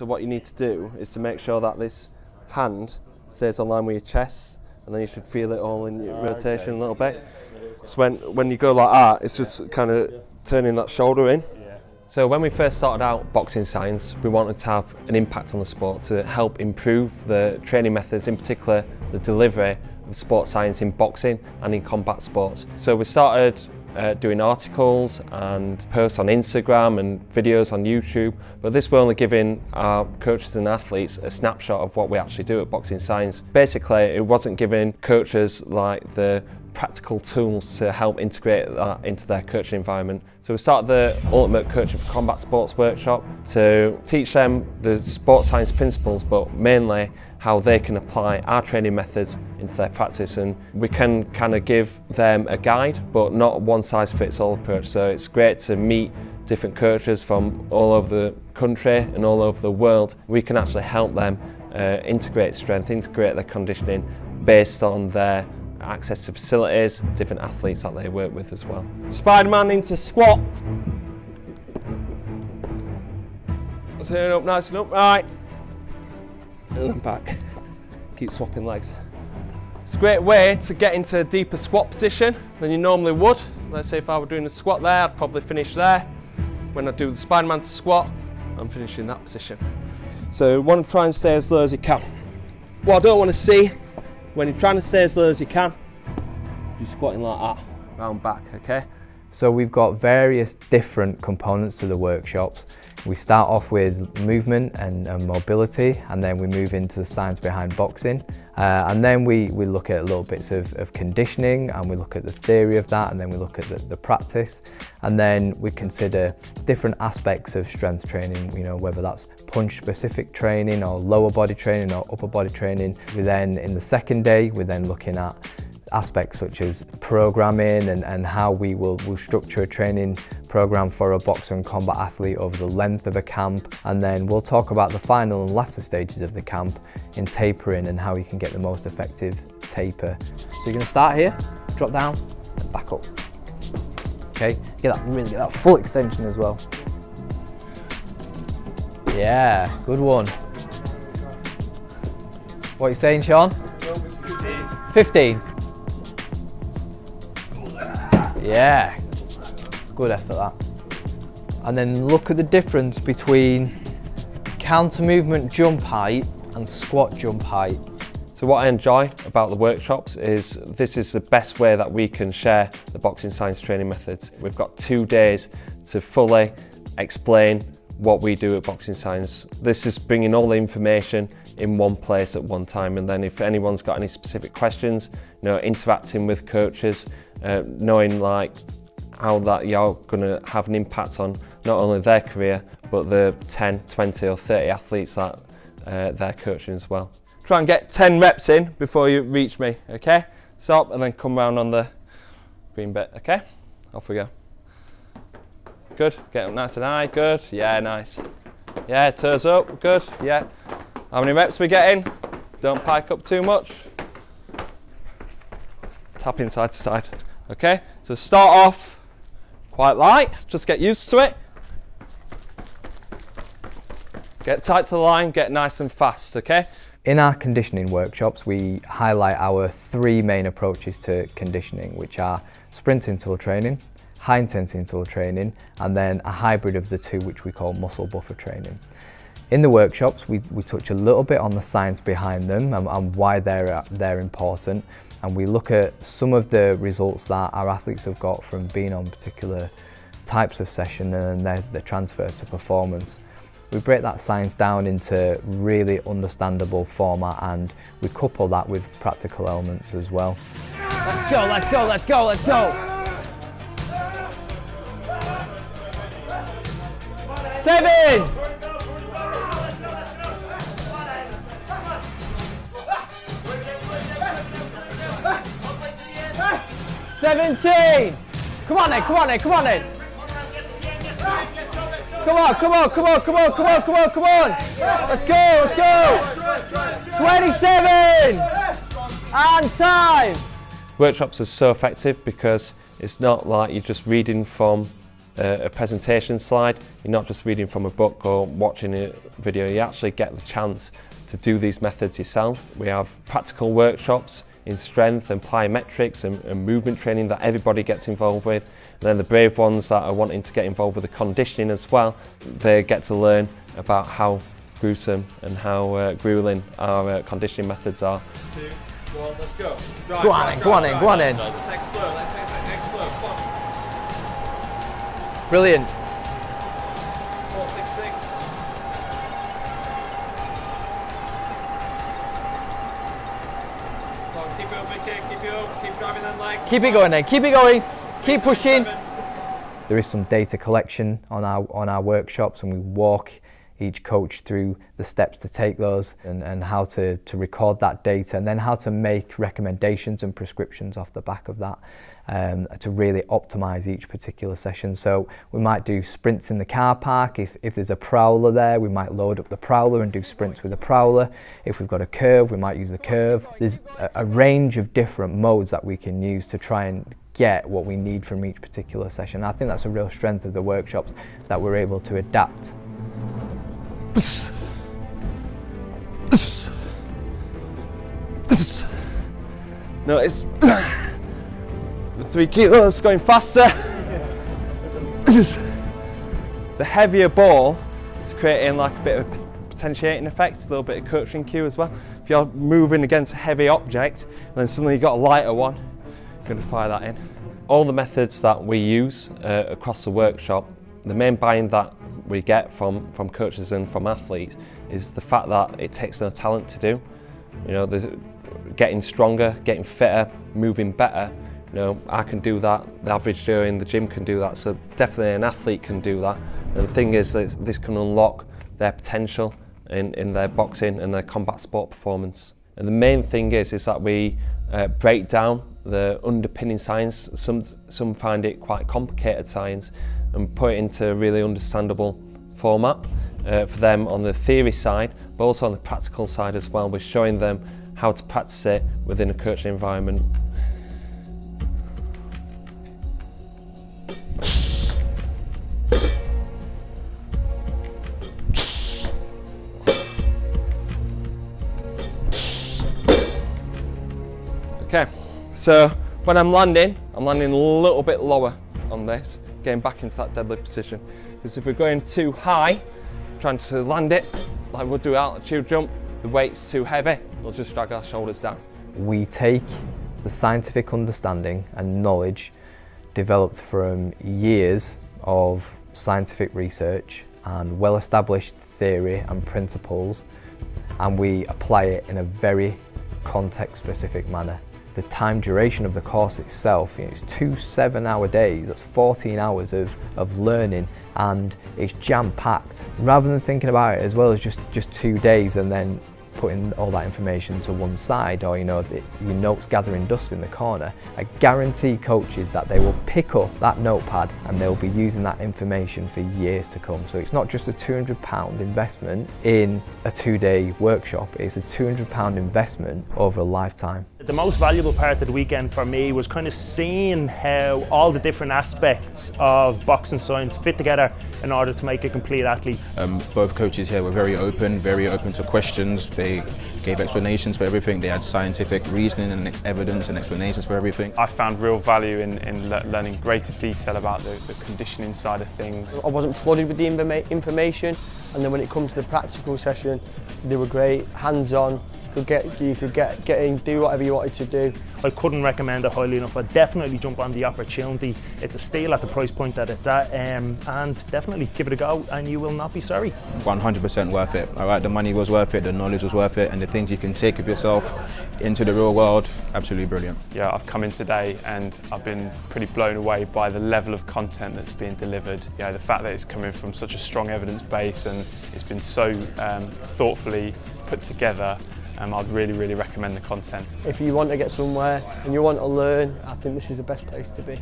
So what you need to do is to make sure that this hand stays on line with your chest, and then you should feel it all in your ah, rotation a little bit. So when when you go like that, it's just kind of turning that shoulder in. So when we first started out boxing science, we wanted to have an impact on the sport to help improve the training methods, in particular the delivery of sports science in boxing and in combat sports. So we started uh, doing articles and posts on Instagram and videos on YouTube, but this will only giving our coaches and athletes a snapshot of what we actually do at Boxing Science. Basically, it wasn't giving coaches like the practical tools to help integrate that into their coaching environment. So we started the Ultimate Coaching for Combat Sports workshop to teach them the sports science principles, but mainly how they can apply our training methods into their practice. And we can kind of give them a guide but not one size fits all approach. So it's great to meet different coaches from all over the country and all over the world. We can actually help them uh, integrate strength integrate their conditioning based on their access to facilities different athletes that they work with as well Spider-Man into squat turn up nice and upright and back. Keep swapping legs. It's a great way to get into a deeper squat position than you normally would. Let's say if I were doing a squat there, I'd probably finish there. When I do the Spider-Man squat, I'm finishing that position. So you want to try and stay as low as you can. What I don't want to see, when you're trying to stay as low as you can, you're squatting like that, round back, okay? So we've got various different components to the workshops. We start off with movement and, and, mobility and then we move into the science behind boxing uh, and then we, we look at little bits of, of, conditioning and we look at the theory of that and then we look at the, the, practice and then we consider different aspects of strength training, you know, whether that's punch specific training or lower body training or upper body training. We then, in the second day, we're then looking at aspects such as programming and, and how we will will structure a training program for a boxer and combat athlete over the length of a camp and then we'll talk about the final and latter stages of the camp in tapering and how you can get the most effective taper. So you're going to start here, drop down and back up. Okay, get that really get that full extension as well. Yeah, good one. What are you saying, Sean? 15. Yeah, good effort that. And then look at the difference between counter movement jump height and squat jump height. So what I enjoy about the workshops is this is the best way that we can share the boxing science training methods. We've got two days to fully explain what we do at Boxing Science. This is bringing all the information in one place at one time and then if anyone's got any specific questions, you know, interacting with coaches, uh, knowing like how that you're going to have an impact on not only their career but the 10, 20 or 30 athletes that uh, they're coaching as well. Try and get 10 reps in before you reach me, okay? Stop and then come round on the green bit, okay? Off we go. Good, get up nice and high, good, yeah, nice. Yeah, toes up, good, yeah. How many reps we getting? Don't pike up too much. Tapping side to side, okay? So start off quite light, just get used to it. Get tight to the line, get nice and fast, okay? In our conditioning workshops, we highlight our three main approaches to conditioning, which are sprint interval training, high intensity interval training, and then a hybrid of the two, which we call muscle buffer training. In the workshops, we, we touch a little bit on the science behind them and, and why they're, uh, they're important. And we look at some of the results that our athletes have got from being on particular types of session and their, their transfer to performance. We break that science down into really understandable format and we couple that with practical elements as well. Let's go, let's go, let's go, let's go! Seven! Seventeen! Come on then, come on then, come on then! Come on, come on, come on, come on, come on, come on, come on! Let's go, let's go! 27! And time! Workshops are so effective because it's not like you're just reading from a, a presentation slide. You're not just reading from a book or watching a video, you actually get the chance to do these methods yourself. We have practical workshops in strength and plyometrics and, and movement training that everybody gets involved with. And then the brave ones that are wanting to get involved with the conditioning as well, they get to learn about how gruesome and how uh, grueling our uh, conditioning methods are. Two, one, let's go. Drive, Go on drive, in, go on drive, in, go on drive. in. Let's explode, let's explode, come on. Brilliant. Keep it up, Vicky, keep it up, keep driving them legs. Keep it going then. Keep it going. Keep pushing. There is some data collection on our on our workshops, and we walk each coach through the steps to take those and, and how to, to record that data and then how to make recommendations and prescriptions off the back of that um, to really optimize each particular session. So we might do sprints in the car park. If, if there's a prowler there, we might load up the prowler and do sprints with the prowler. If we've got a curve, we might use the curve. There's a, a range of different modes that we can use to try and get what we need from each particular session. I think that's a real strength of the workshops that we're able to adapt Notice the three kilos going faster. the heavier ball is creating like a bit of potentiating effect, a little bit of coaching cue as well. If you're moving against a heavy object and then suddenly you've got a lighter one, you're going to fire that in. All the methods that we use uh, across the workshop, the main buy-in that we get from, from coaches and from athletes is the fact that it takes no talent to do. You know, getting stronger, getting fitter, moving better. You know, I can do that. The average Joe in the gym can do that. So definitely an athlete can do that. And the thing is that this can unlock their potential in, in their boxing and their combat sport performance. And the main thing is is that we uh, break down the underpinning science. Some some find it quite complicated science, and put it into a really understandable format uh, for them on the theory side, but also on the practical side as well. We're showing them how to practice it within a coaching environment. Okay, so when I'm landing, I'm landing a little bit lower on this, getting back into that deadlift position. Because if we're going too high, trying to land it, like we'll do altitude jump, the weight's too heavy, we'll just drag our shoulders down. we take the scientific understanding and knowledge developed from years of scientific research and well established theory and principles and we apply it in a very context specific manner. The time duration of the course itself, you know, it's two seven hour days, that's 14 hours of, of learning and it's jam packed. Rather than thinking about it as well as just, just two days and then putting all that information to one side or you know your notes gathering dust in the corner I guarantee coaches that they will pick up that notepad and they'll be using that information for years to come so it's not just a 200 pound investment in a two-day workshop it's a 200 pound investment over a lifetime The most valuable part of the weekend for me was kind of seeing how all the different aspects of boxing science fit together in order to make a complete athlete. Um, both coaches here were very open, very open to questions. They gave explanations for everything. They had scientific reasoning and evidence and explanations for everything. I found real value in, in le- learning greater detail about the, the conditioning side of things. I wasn't flooded with the informa- information, and then when it comes to the practical session, they were great, hands-on. Could get you could get get in, do whatever you wanted to do. I couldn't recommend it highly enough. I'd definitely jump on the opportunity. It's a steal at the price point that it's at, um, and definitely give it a go, and you will not be sorry. 100% worth it. All right, the money was worth it, the knowledge was worth it, and the things you can take with yourself into the real world, absolutely brilliant. Yeah, I've come in today and I've been pretty blown away by the level of content that's being delivered. You know, the fact that it's coming from such a strong evidence base and it's been so um, thoughtfully put together. Um, I'd really, really recommend the content. If you want to get somewhere and you want to learn, I think this is the best place to be.